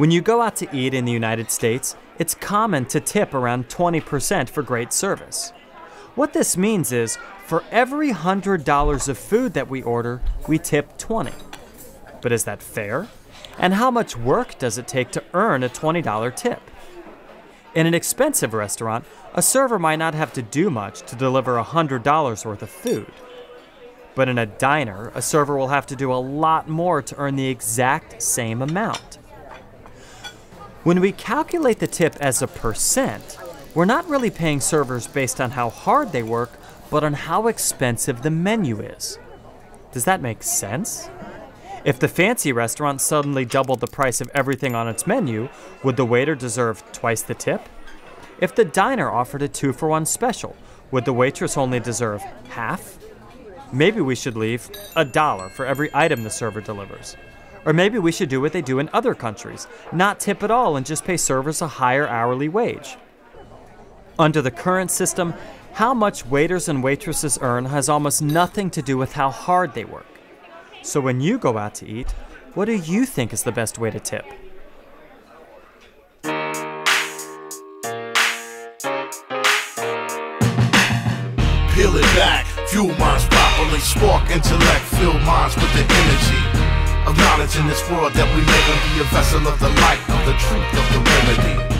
When you go out to eat in the United States, it's common to tip around 20% for great service. What this means is, for every $100 of food that we order, we tip 20. But is that fair? And how much work does it take to earn a $20 tip? In an expensive restaurant, a server might not have to do much to deliver $100 worth of food. But in a diner, a server will have to do a lot more to earn the exact same amount. When we calculate the tip as a percent, we're not really paying servers based on how hard they work, but on how expensive the menu is. Does that make sense? If the fancy restaurant suddenly doubled the price of everything on its menu, would the waiter deserve twice the tip? If the diner offered a two for one special, would the waitress only deserve half? Maybe we should leave a dollar for every item the server delivers. Or maybe we should do what they do in other countries not tip at all and just pay servers a higher hourly wage. Under the current system, how much waiters and waitresses earn has almost nothing to do with how hard they work. So when you go out to eat, what do you think is the best way to tip? Peel it back, properly, spark intellect, fill minds with the energy of knowledge in this world that we live in. Be a vessel of the light, of the truth, of the remedy.